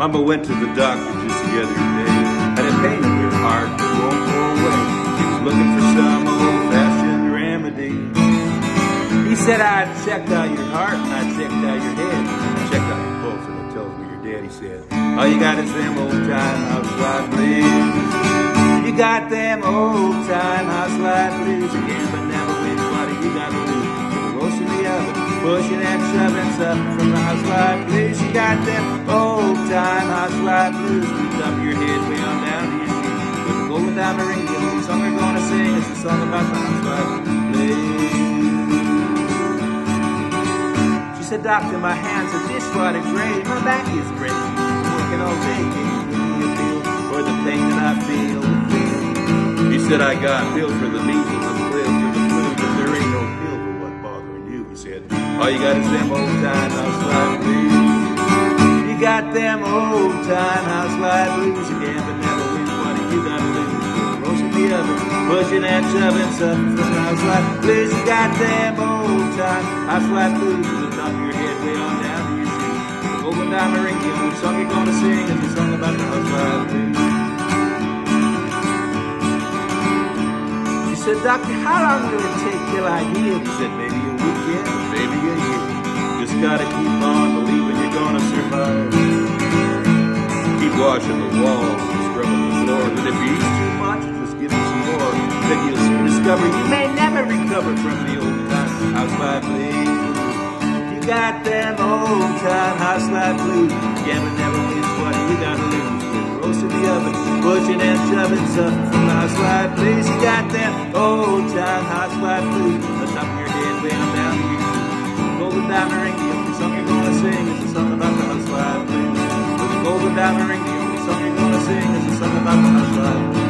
Mama went to the doctor just the other day. Had a pain in her heart that won't go away. She was looking for some old-fashioned remedy. He said, I checked out your heart and I checked out your head. I checked out your pulse and it tells me you're dead. He said, all you got is them old-time housewife blues. You got them old-time housewife blues again, but never wins. What do you got to lose? The the oven, pushing and shoving something from the housewife blues. You got them blues. Your head way on down to your knees. With the song they're gonna sing is the song about. She said, Doctor, my hands are dishwater gray. My back is breaking. I'm working all day. Can you a pill for the pain that I feel? He said, I got pills for the measles and pills for the flu, but there ain't no pill for what bothering you. He said, all you got is them old time life blues. You got them old time housewife blues again, but never wins. What you got to lose? Roast in the oven, pushing and shoving something from the housewife blues. You got them old time housewife blues. Lift up your head way on down to your shoes. The golden diamond ring, the only song you're gonna sing is the song about the housewife blues. She said, Doctor, how long will it take till I heal? He said, maybe a weekend, maybe a year. Just gotta keep on gonna survive. Keep washing the walls scrubbing the floor, And if you eat too much, just give him some more. Then you'll soon discover you may never recover from the old time housewife blues. You got them old time housewife blues. Gambling never wins, what you gotta lose? roast in the oven, pushing and shoving something from the housewife blues. You got them old time housewife blues. golden diamond ring. The only song you're gonna sing is a song about my love.